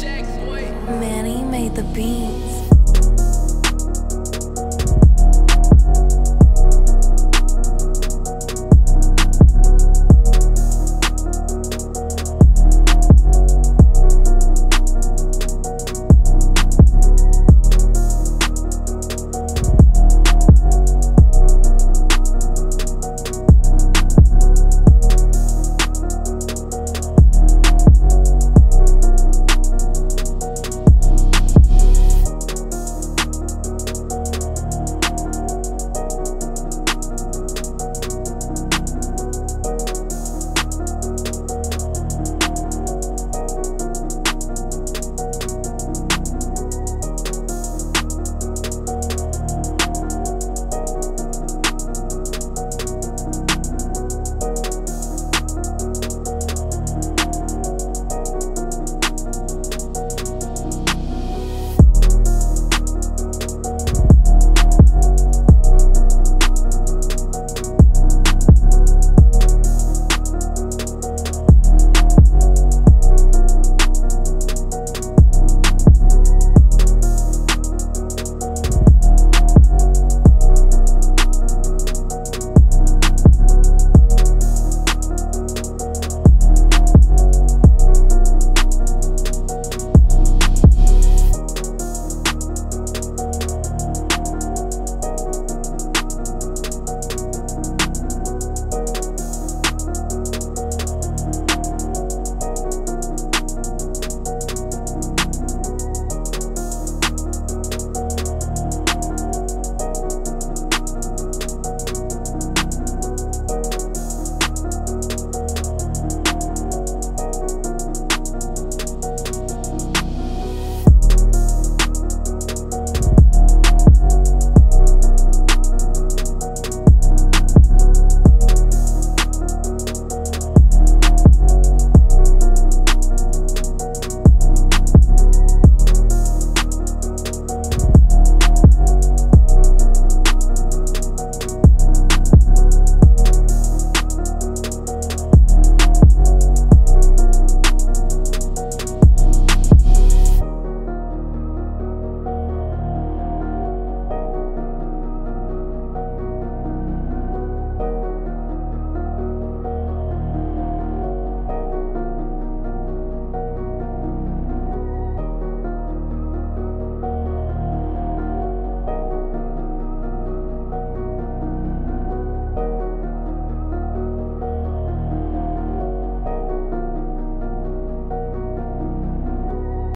Manny made the beats.